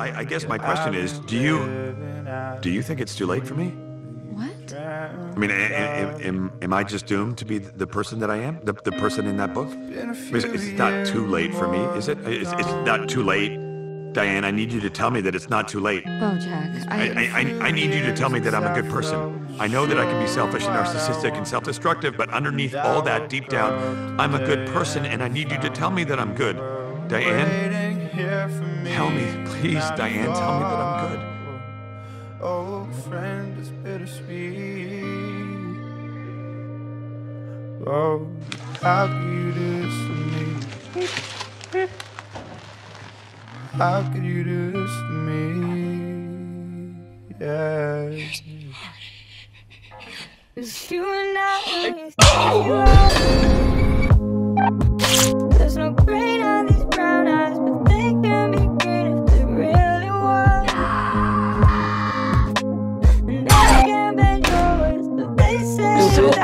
I, I guess my question is, do you do you think it's too late for me? What? I mean, a- a- a- am, am I just doomed to be the person that I am? The, the person in that book? It's, it's not too late for me, is it? It's, it's not too late. Diane, I need you to tell me that it's not too late. Oh, Jack, I, I, I, I need you to tell me that I'm a good person. I know that I can be selfish and narcissistic and self destructive, but underneath all that, deep down, I'm a good person and I need you to tell me that I'm good. Diane, tell me, please, Diane, tell me that I'm good. Oh, friend, it's bittersweet. Oh, how could you do this to me? How could you do this to me? Yeah. It's you and I.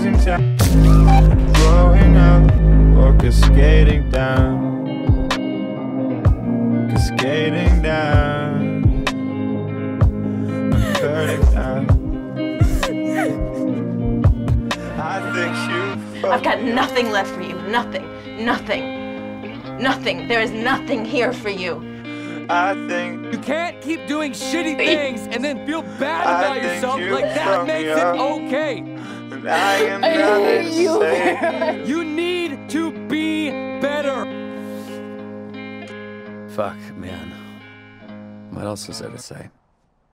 confusing time. Growing up, or cascading down, cascading down, I'm burning down. I think you. I've got nothing left for you. Nothing. Nothing. Nothing. There is nothing here for you. I think You can't keep doing shitty things and then feel bad about yourself you like that makes me it up. okay. That I am nothing to say. You need to be better. Fuck, man. What else is there to say?